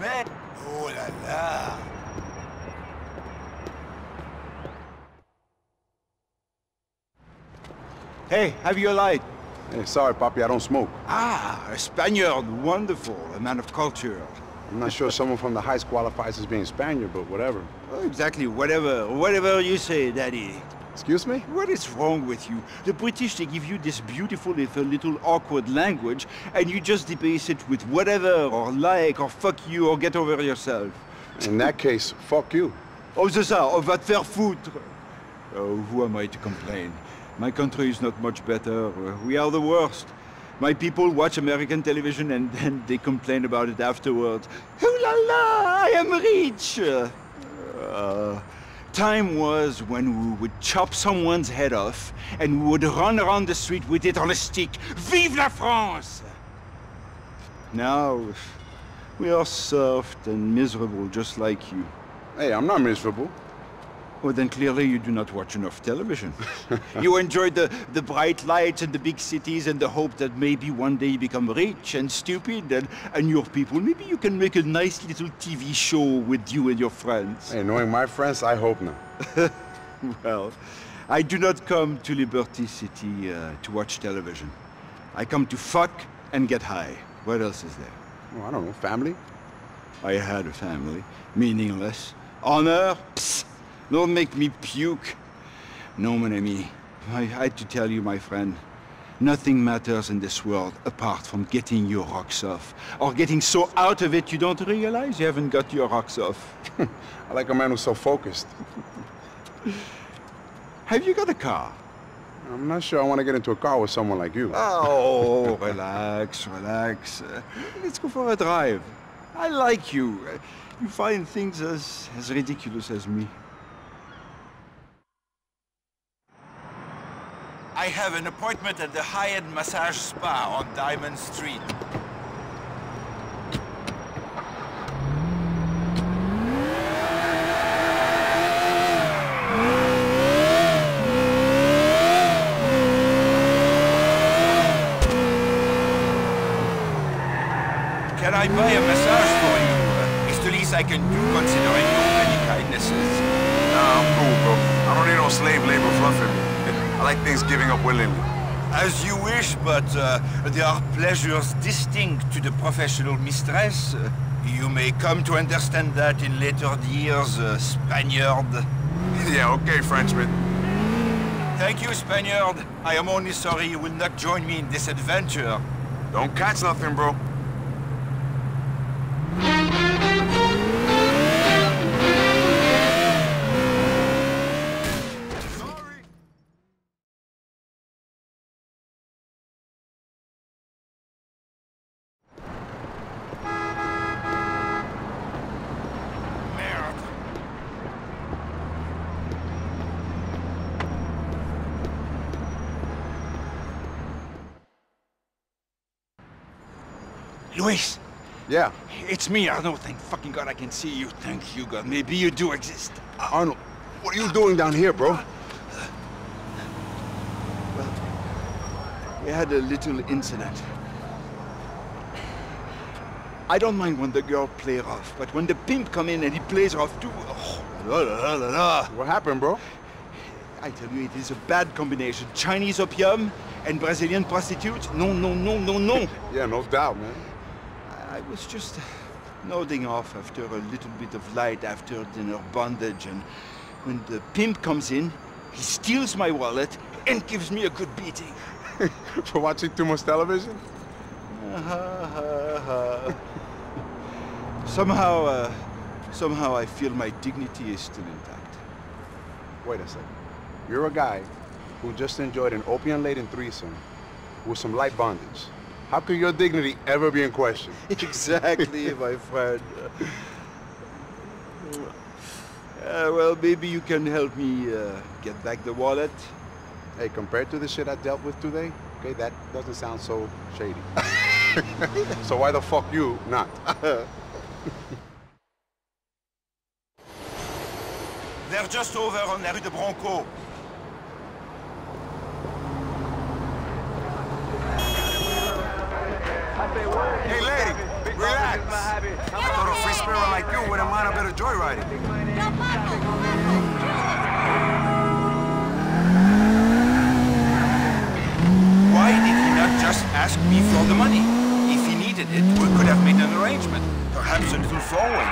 Man? Oh la la! Hey, have your light. Hey, sorry, Papi, I don't smoke. Ah, a Spaniard. Wonderful. A man of culture. I'm not sure someone from the Heights qualifies as being Spaniard, but whatever. Oh, exactly. Whatever. Whatever you say, Daddy. Excuse me? What is wrong with you? The British, they give you this beautiful, if a little awkward language, and you just debase it with whatever, or like, or fuck you, or get over yourself. In that case, fuck you. Oh, c'est ça. On va te faire foutre. Oh, who am I to complain? My country is not much better. We are the worst. My people watch American television and then they complain about it afterwards. Oh la la, I am rich! Uh, time was when we would chop someone's head off and we would run around the street with it on a stick. Vive la France! Now, we are soft and miserable just like you. Hey, I'm not miserable. Well, then clearly you do not watch enough television. you enjoy the, the bright lights and the big cities and the hope that maybe one day you become rich and stupid and, and your people, maybe you can make a nice little TV show with you and your friends. Hey, knowing my friends, I hope not. Well, I do not come to Liberty City uh, to watch television. I come to fuck and get high. What else is there? Well, I don't know, family? I had a family. Meaningless. Honor? Psst. Don't make me puke. No, mon ami. I had to tell you, my friend. Nothing matters in this world apart from getting your rocks off. Or getting so out of it you don't realize you haven't got your rocks off. I like a man who's so focused. Have you got a car? I'm not sure I want to get into a car with someone like you. Oh, relax, relax. Uh, let's go for a drive. I like you. Uh, You find things as, as ridiculous as me. Have an appointment at the high-end massage spa on Diamond Street. Can I buy a massage for you? Uh, It's the least I can do considering your many kindnesses. Nah, I'm cool, bro. I don't need no slave labor fluffing me. I like things giving up willingly. As you wish, but uh, there are pleasures distinct to the professional mistress. Uh, you may come to understand that in later years, uh, Spaniard. yeah, okay, Frenchman. Thank you, Spaniard. I am only sorry you will not join me in this adventure. Don't catch nothing, bro. Luis, Yeah, it's me, Arnaud. Thank fucking God I can see you. Thank you, God. Maybe you do exist. Arnold, what are you doing down here, bro? Well, we had a little incident. I don't mind when the girl play rough, but when the pimp come in and he plays rough too, oh, la, la, la, la, la. What happened, bro? I tell you, it is a bad combination. Chinese opium and Brazilian prostitutes? No, no, no, no, no. Yeah, no doubt, man. I was just nodding off after a little bit of light after dinner bondage, and when the pimp comes in, he steals my wallet and gives me a good beating. For watching too much television? somehow, uh, somehow I feel my dignity is still intact. Wait a second. You're a guy who just enjoyed an opium-laden threesome with some light bondage. How could your dignity ever be in question? Exactly, my friend. Uh, well, maybe you can help me uh, get back the wallet. Hey, compared to the shit I dealt with today, okay, that doesn't sound so shady. so why the fuck you not? They're just over on La Rue de Bronco. Hey, lady, relax. I thought a free spirit like you wouldn't mind a bit of joyriding. Why did he not just ask me for the money? If he needed it, we could have made an arrangement. Perhaps a little four-way.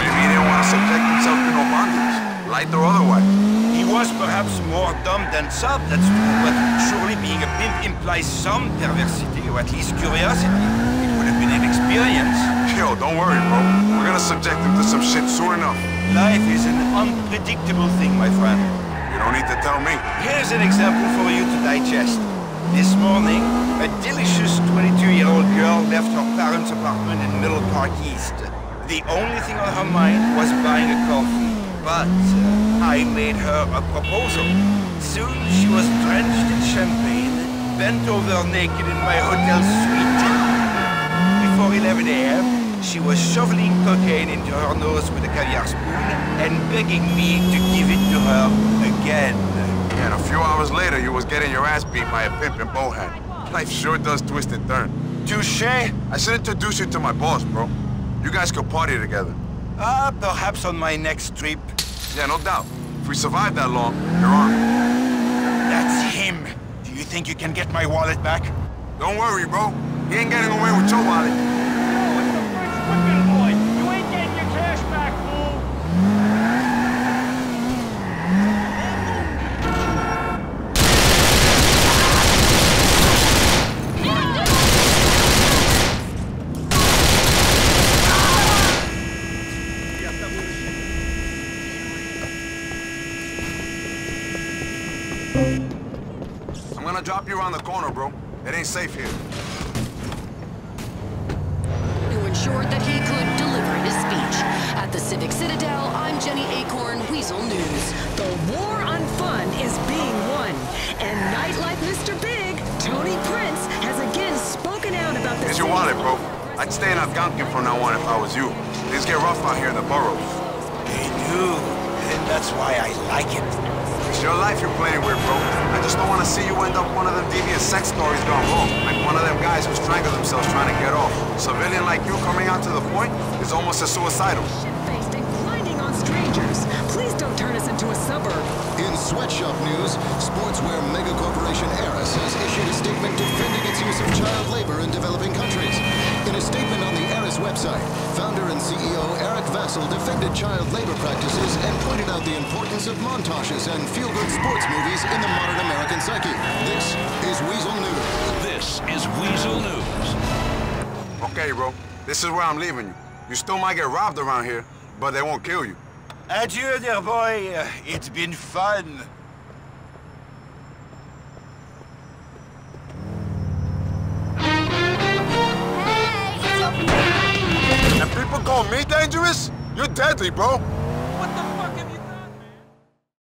Maybe he didn't want to subject himself to no bondage, light or otherwise. Was perhaps more dumb than sub, that's true, but surely being a pimp implies some perversity, or at least curiosity. It would have been an experience. Yo, don't worry, bro. We're gonna subject him to some shit soon enough. Life is an unpredictable thing, my friend. You don't need to tell me. Here's an example for you to digest. This morning, a delicious 22-year-old girl left her parents' apartment in Middle Park East. The only thing on her mind was buying a coffee. But uh, I made her a proposal. Soon she was drenched in champagne, bent over naked in my hotel suite. Before 11 a.m., she was shoveling cocaine into her nose with a caviar spoon and begging me to give it to her again. And a few hours later, you was getting your ass beat by a pimp in Bohan. Life sure does twist and turn. Touche? I should introduce you to my boss, bro. You guys could party together. Ah, perhaps on my next trip. Yeah, no doubt. If we survive that long, you're on. That's him. Do you think you can get my wallet back? Don't worry, bro. He ain't getting away with your wallet. You ain't getting your cash back, fool! I'm gonna drop you around the corner, bro. It ain't safe here. who ensured that he could deliver his speech. At the Civic Citadel, I'm Jenny Acorn, Weasel News. The war on fun is being won. And nightlife Mr. Big, Tony Prince, has again spoken out about this. Here's your wallet, bro. I'd stay in Algonquin from now on if I was you. Things get rough out here in the boroughs. They do. And that's why I like it. It's your life you're playing with, bro. I just don't want to see you end up one of them deviant sex stories gone wrong. Like one of them guys who strangled themselves trying to get off. Civilian like you coming out to the point is almost as suicidal. Shit-faced and grinding on strangers. Please don't turn us into a suburb. In sweatshop news, sportswear megacorporation Eris has issued a statement defending its use of child labor in developing countries. In a statement on the Eris website, founder and CEO Eric Vassal defended child labor practices and pointed out the importance of montages and feel-good sports movies in the modern American psyche. This is Weasel News. This is Weasel News. Okay, bro. This is where I'm leaving you. You still might get robbed around here, but they won't kill you. Adieu, dear boy. It's been fun. People call me dangerous? You're deadly, bro.